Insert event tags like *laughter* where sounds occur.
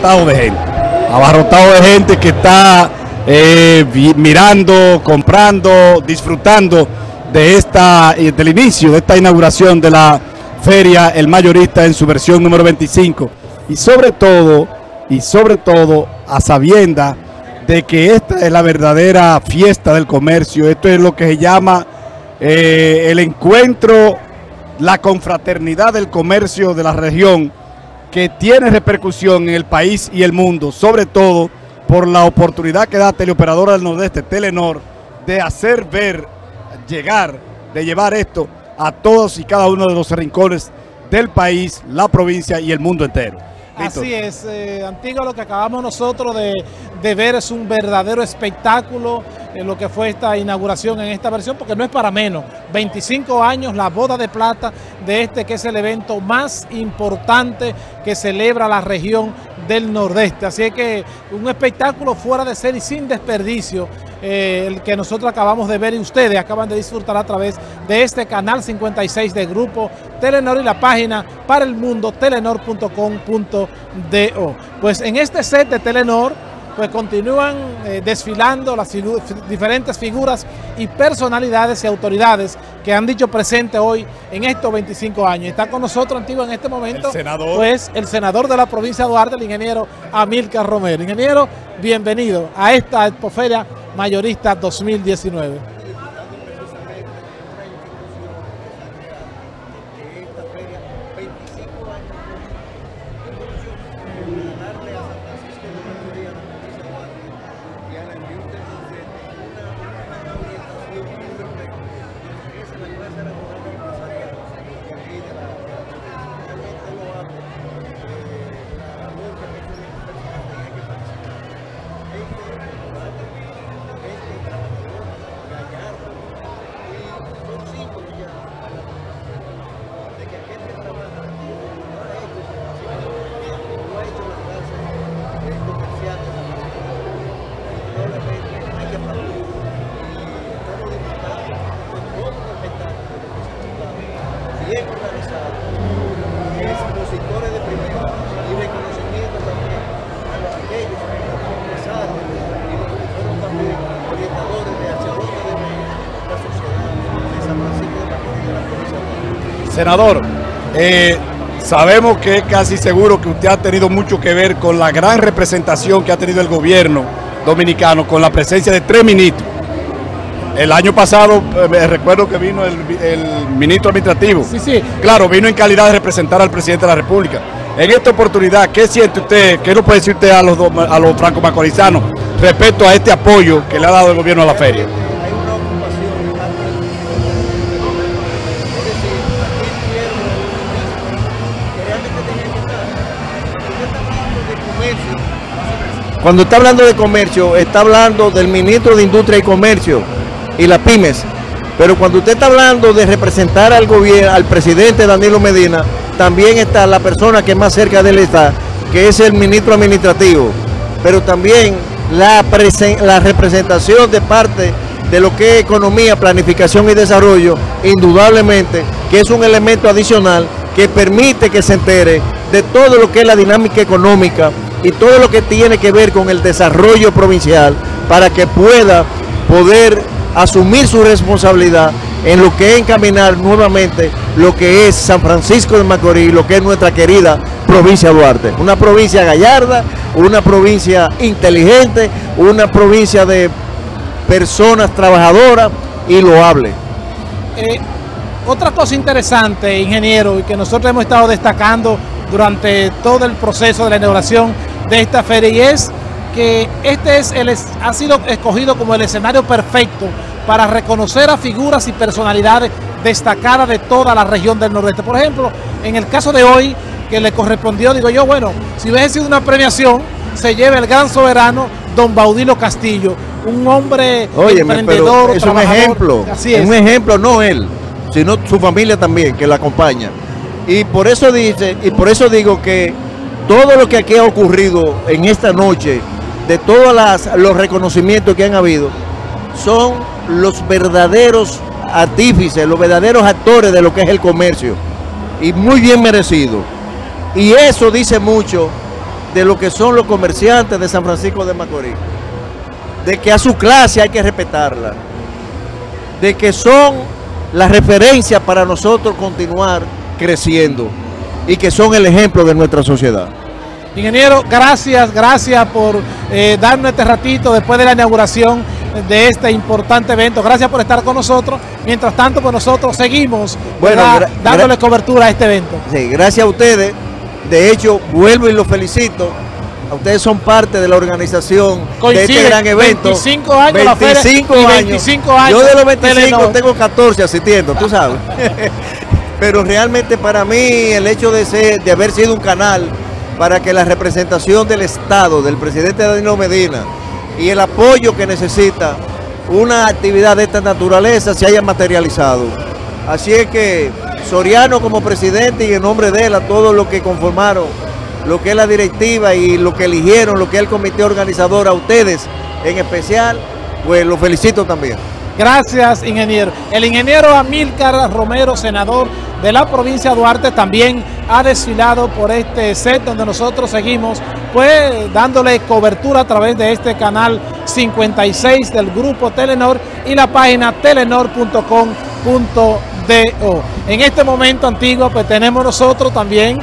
abarrotado de gente. Abarrotado de gente que está eh, mirando, comprando, disfrutando de esta, eh, del inicio de esta inauguración de la feria El Mayorista en su versión número 25. Y sobre todo, y sobre todo a sabienda de que esta es la verdadera fiesta del comercio. Esto es lo que se llama eh, el encuentro, la confraternidad del comercio de la región que tiene repercusión en el país y el mundo, sobre todo por la oportunidad que da Teleoperadora del Nordeste, Telenor, de hacer ver, llegar, de llevar esto a todos y cada uno de los rincones del país, la provincia y el mundo entero. Así es, eh, Antigua, lo que acabamos nosotros de, ver es un verdadero espectáculo lo que fue esta inauguración en esta versión, porque no es para menos. 25 años, la boda de plata de este que es el evento más importante que celebra la región del Nordeste. Así que un espectáculo fuera de ser y sin desperdicio eh, el que nosotros acabamos de ver y ustedes acaban de disfrutar a través de este canal 56 de Grupo Telenor y la página para el mundo telenor.com.do. Pues en este set de Telenor pues continúan eh, desfilando las diferentes figuras y personalidades y autoridades que han dicho presente hoy en estos 25 años. Está con nosotros, antiguo en este momento, el senador. pues el senador de la provincia de Duarte, el ingeniero Amilcar Romero. Ingeniero, bienvenido a esta expoferia mayorista 2019. Senador, eh, sabemos que es casi seguro que usted ha tenido mucho que ver con la gran representación que ha tenido el gobierno dominicano con la presencia de tres ministros. El año pasado eh, me recuerdo que vino el, ministro administrativo. Sí, sí. Claro, vino en calidad de representar al presidente de la República. En esta oportunidad, ¿qué siente usted, qué nos puede decir usted a los, a los franco-macorizanos respecto a este apoyo que le ha dado el gobierno a la feria? Cuando está hablando de comercio, está hablando del ministro de Industria y Comercio y las pymes. Pero cuando usted está hablando de representar al gobierno, al presidente Danilo Medina, también está la persona que más cerca de él está, que es el ministro administrativo. Pero también la, la representación de parte de lo que es economía, planificación y desarrollo, indudablemente que es un elemento adicional que permite que se entere de todo lo que es la dinámica económica y todo lo que tiene que ver con el desarrollo provincial para que pueda poder asumir su responsabilidad en lo que es encaminar nuevamente lo que es San Francisco de Macorís, lo que es nuestra querida provincia Duarte. Una provincia gallarda, una provincia inteligente, una provincia de personas trabajadoras y loables. Eh, otra cosa interesante, ingeniero, y que nosotros hemos estado destacando durante todo el proceso de la inauguración de esta feria y es que este es el, ha sido escogido como el escenario perfecto para reconocer a figuras y personalidades destacadas de toda la región del nordeste. Por ejemplo, en el caso de hoy, que le correspondió, digo yo, bueno, si hubiese sido una premiación, se lleva el gran soberano don Baudilo Castillo, un hombre emprendedor, es un ejemplo, así es. un ejemplo, no él, sino su familia también, que la acompaña. Y por eso dice, y por eso digo que todo lo que aquí ha ocurrido en esta noche, de todos los reconocimientos que han habido, son los verdaderos artífices, los verdaderos actores de lo que es el comercio. Y muy bien merecido. Y eso dice mucho de lo que son los comerciantes de San Francisco de Macorís. De que a su clase hay que respetarla. De que son las referencias para nosotros continuar creciendo y que son el ejemplo de nuestra sociedad. Ingeniero, gracias, gracias por eh, darnos este ratito después de la inauguración de este importante evento. Gracias por estar con nosotros. Mientras tanto, pues nosotros seguimos bueno, dándole cobertura a este evento. Sí, gracias a ustedes. De hecho, vuelvo y los felicito. A ustedes son parte de la organización de este gran evento. 25 años 25 años. 25 años. Yo de los 25 tengo 14 asistiendo, tú sabes. *laughs* Pero realmente para mí el hecho de ser, de haber sido un canal para que la representación del Estado, del presidente Danilo Medina y el apoyo que necesita una actividad de esta naturaleza se haya materializado. Así es que Soriano como presidente y en nombre de él a todos los que conformaron lo que es la directiva y lo que eligieron, lo que es el comité organizador, a ustedes en especial, pues los felicito también. Gracias, ingeniero. El ingeniero Amílcar Romero, senador de la provincia de Duarte, también ha desfilado por este set donde nosotros seguimos, pues dándole cobertura a través de este canal 56 del grupo Telenor y la página telenor.com.do. En este momento antiguo, pues tenemos nosotros también